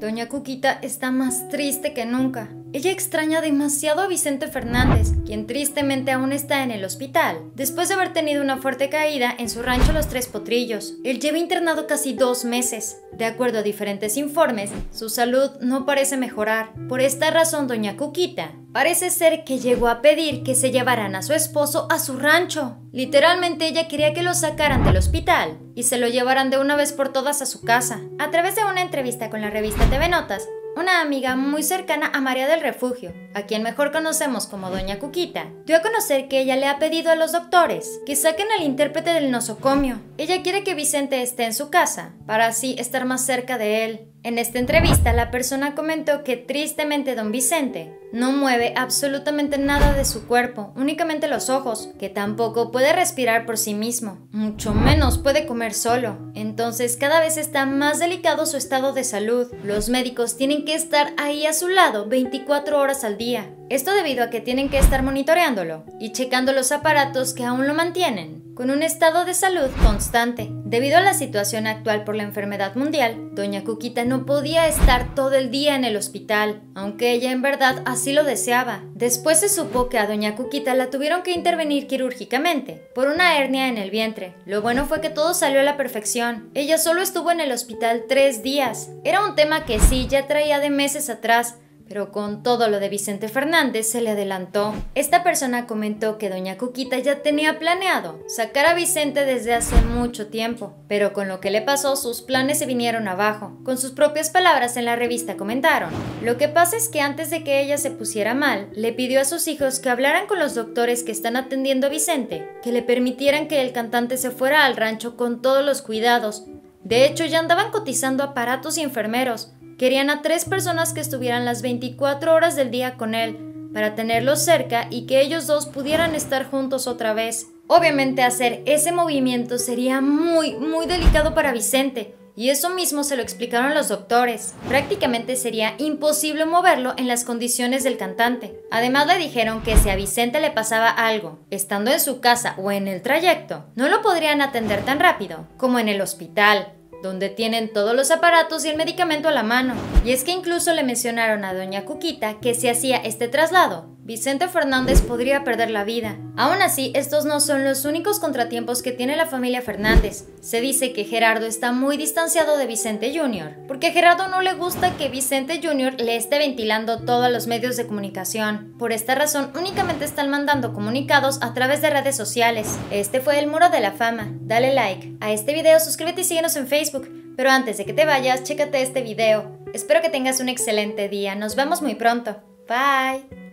Doña Cuquita está más triste que nunca. Ella extraña demasiado a Vicente Fernández, quien tristemente aún está en el hospital, después de haber tenido una fuerte caída en su rancho Los Tres Potrillos. Él lleva internado casi dos meses. De acuerdo a diferentes informes, su salud no parece mejorar. Por esta razón, doña Cuquita parece ser que llegó a pedir que se llevaran a su esposo a su rancho. Literalmente ella quería que lo sacaran del hospital y se lo llevaran de una vez por todas a su casa. A través de una entrevista con la revista TV Notas, una amiga muy cercana a María del Refugio, a quien mejor conocemos como Doña Cuquita, dio a conocer que ella le ha pedido a los doctores que saquen al intérprete del nosocomio. Ella quiere que Vicente esté en su casa, para así estar más cerca de él. En esta entrevista, la persona comentó que tristemente don Vicente no mueve absolutamente nada de su cuerpo, únicamente los ojos, que tampoco puede respirar por sí mismo, mucho menos puede comer solo. Entonces cada vez está más delicado su estado de salud. Los médicos tienen que estar ahí a su lado 24 horas al día. Esto debido a que tienen que estar monitoreándolo y checando los aparatos que aún lo mantienen con un estado de salud constante. Debido a la situación actual por la enfermedad mundial, doña Cuquita no podía estar todo el día en el hospital, aunque ella en verdad así lo deseaba. Después se supo que a doña Cuquita la tuvieron que intervenir quirúrgicamente por una hernia en el vientre. Lo bueno fue que todo salió a la perfección. Ella solo estuvo en el hospital tres días. Era un tema que sí ya traía de meses atrás, pero con todo lo de Vicente Fernández se le adelantó. Esta persona comentó que doña Cuquita ya tenía planeado sacar a Vicente desde hace mucho tiempo, pero con lo que le pasó sus planes se vinieron abajo. Con sus propias palabras en la revista comentaron, lo que pasa es que antes de que ella se pusiera mal, le pidió a sus hijos que hablaran con los doctores que están atendiendo a Vicente, que le permitieran que el cantante se fuera al rancho con todos los cuidados. De hecho, ya andaban cotizando aparatos y enfermeros, Querían a tres personas que estuvieran las 24 horas del día con él, para tenerlos cerca y que ellos dos pudieran estar juntos otra vez. Obviamente hacer ese movimiento sería muy, muy delicado para Vicente, y eso mismo se lo explicaron los doctores. Prácticamente sería imposible moverlo en las condiciones del cantante. Además le dijeron que si a Vicente le pasaba algo, estando en su casa o en el trayecto, no lo podrían atender tan rápido como en el hospital, donde tienen todos los aparatos y el medicamento a la mano. Y es que incluso le mencionaron a doña Cuquita que si hacía este traslado, Vicente Fernández podría perder la vida. Aún así, estos no son los únicos contratiempos que tiene la familia Fernández. Se dice que Gerardo está muy distanciado de Vicente Jr., porque a Gerardo no le gusta que Vicente Jr. le esté ventilando todos los medios de comunicación. Por esta razón, únicamente están mandando comunicados a través de redes sociales. Este fue el Muro de la Fama. Dale like a este video, suscríbete y síguenos en Facebook. Pero antes de que te vayas, chécate este video. Espero que tengas un excelente día. Nos vemos muy pronto. Bye.